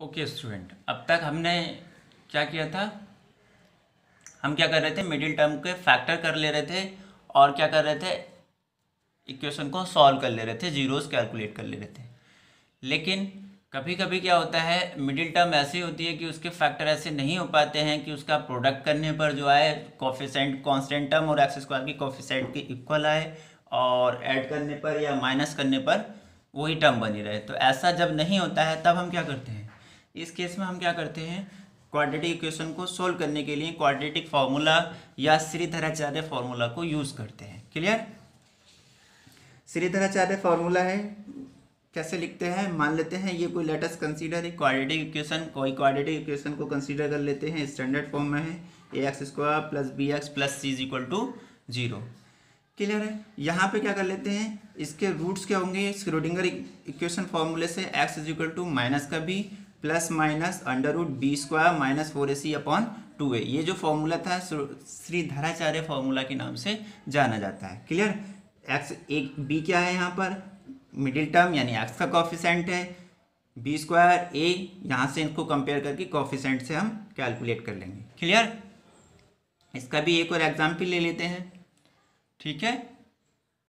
Okay, student, अब तक हमने क्या किया था? हम क्या कर रहे थे? मिडिल टर्म के फैक्टर कर ले रहे थे और क्या कर रहे थे? इक्वेशन को सॉल्व कर ले रहे थे, जीरोस कैलकुलेट कर ले रहे थे। लेकिन कभी कभी क्या होता है, मिडिल टर्म ऐसी होती है कि उसके फैक्टर ऐसे नहीं हो पाते हैं कि उसका प्रोडक्ट करने पर जो आए, कॉफिशेंट कॉन्स्टेंट टर्म और एक्स स्क्वायर की कॉफिशेंट के इक्वल आए और ऐड करने पर या माइनस करने पर वही टर्म बनी रहे। तो ऐसा जब नहीं होता है, तब हम क्या करते हैं? इस केस में हम क्या करते हैं? क्वाड्रेटिक इक्वेशन को सोल्व करने के लिए क्वाड्रेटिक फार्मूला या श्रीधराचार्य फार्मूला को यूज़ करते हैं। क्लियर श्रीधराचार्य फार्मूला है। कैसे लिखते हैं? मान लेते हैं, ये कोई लेटेस्ट कंसीडर है। क्वाड्रेटिक इक्वेशन कोई क्वाड्रेटिक इक्वेशन को कंसीडर कर लेते हैं। स्टैंडर्ड फॉर्म में है। A X square plus B X plus C is equal to zero clear है? यहाँ पे क्या कर लेते हैं? इसके रूट्स क्या होंगे? स्क्रोडिंगर इक्वेशन फॉर्मूले से X is equal to minus का B plus minus under root B square minus four A C upon two A. ये जो फॉर्मूला था श्री धराचार्य फॉर्मूला के नाम से जाना जाता है। क्लियर? एक्स एक बी क्या है यहाँ पर? मिडिल टर्म यानी एक्स का कॉफिशेंट है। बी स्क्वायर ए यहाँ से इनको कंपेयर करके कॉफिशेंट से हम कैलकुलेट कर लेंगे। क्लियर इसका भी एक और एग्ज़ाम्पल ले लेते हैं। ठीक है?